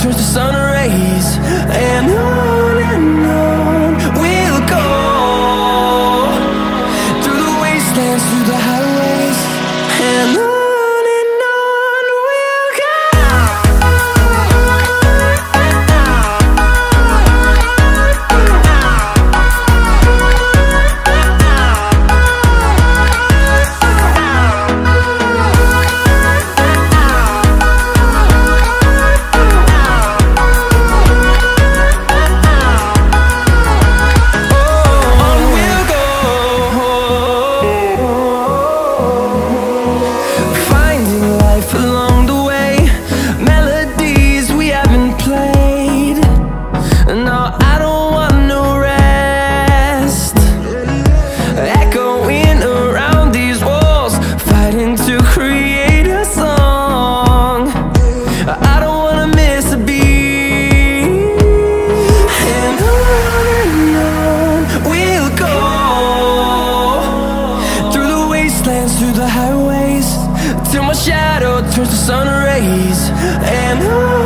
turns to sun and I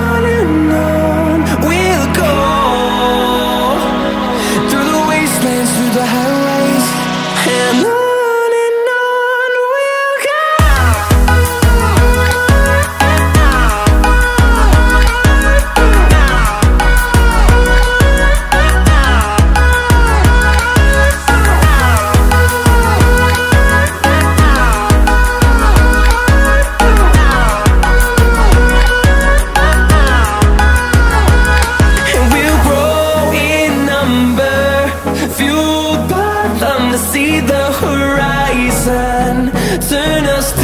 see the horizon. Turn us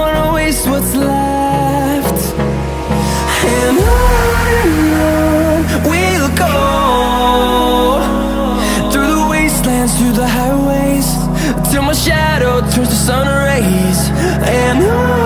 sun rays and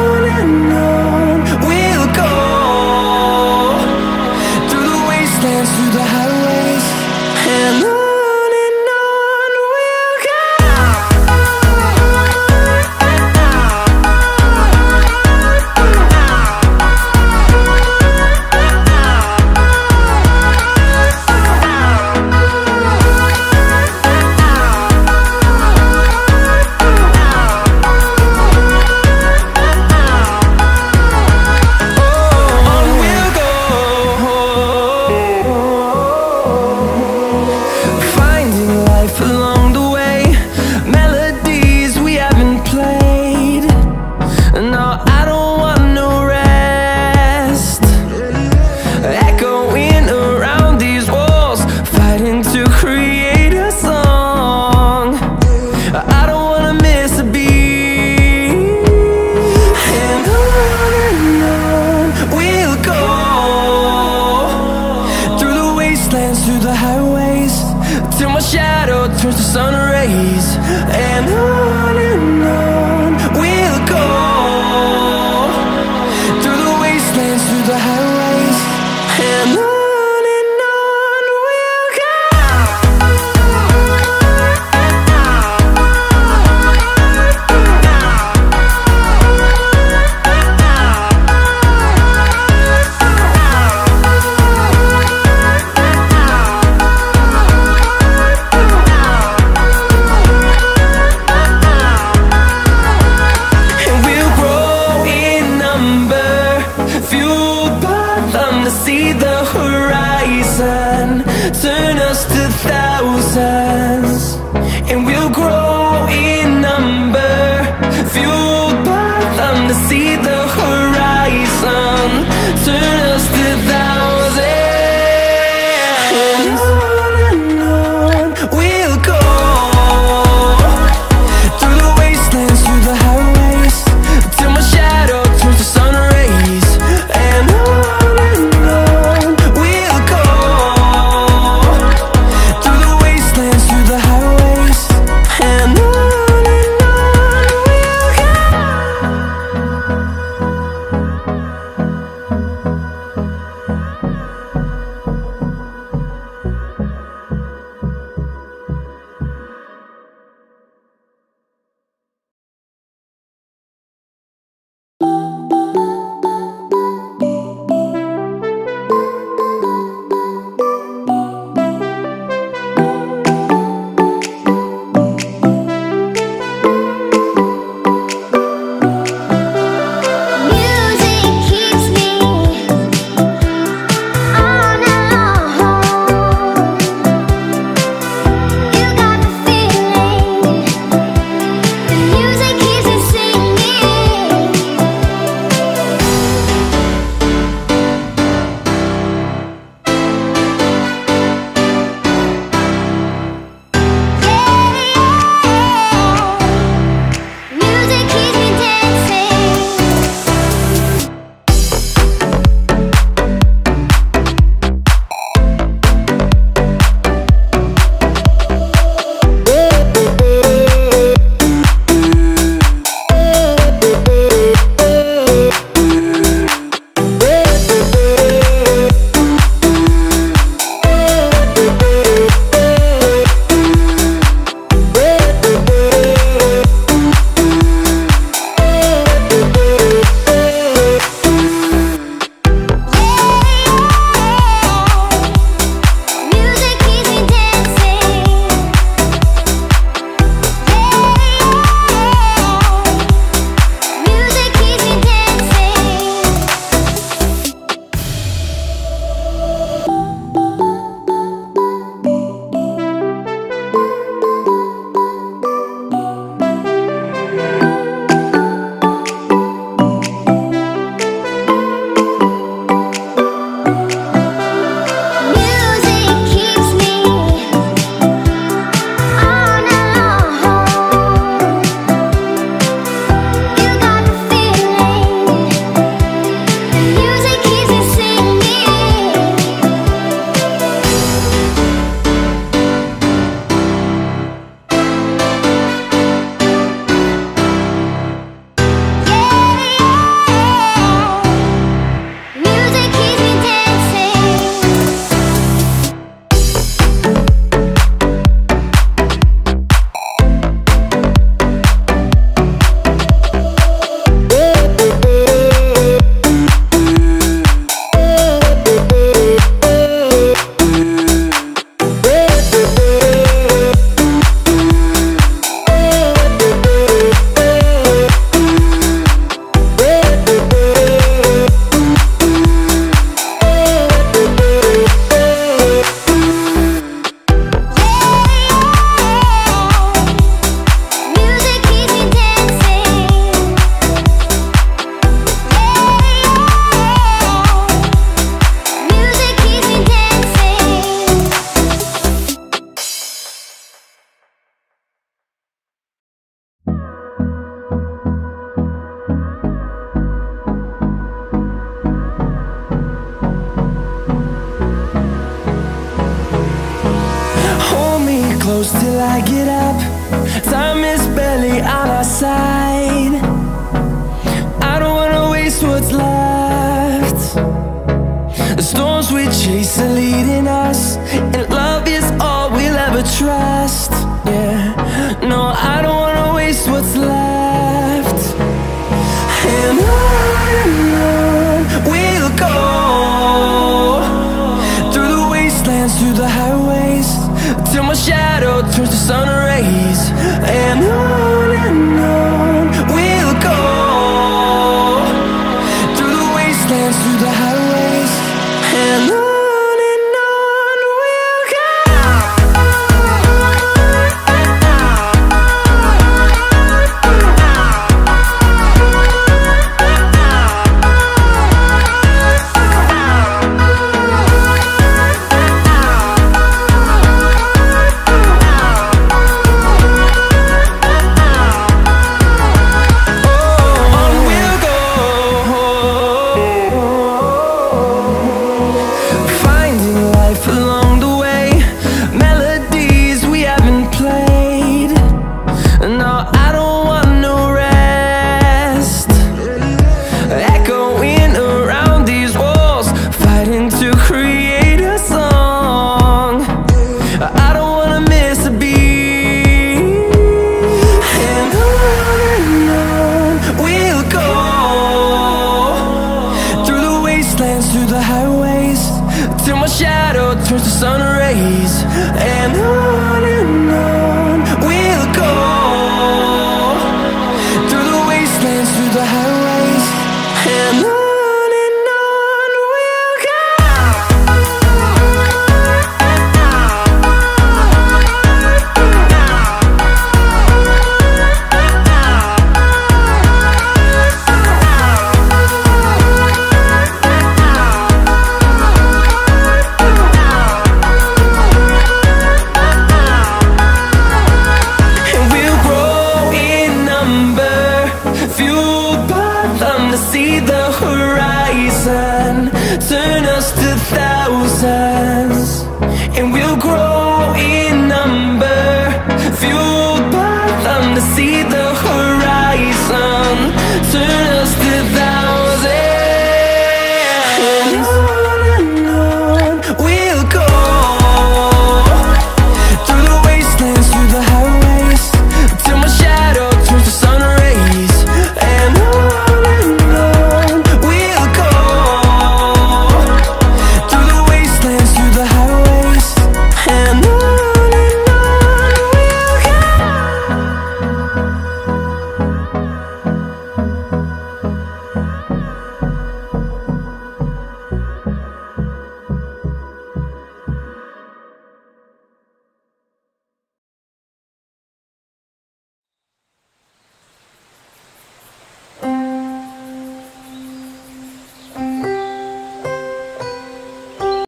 sun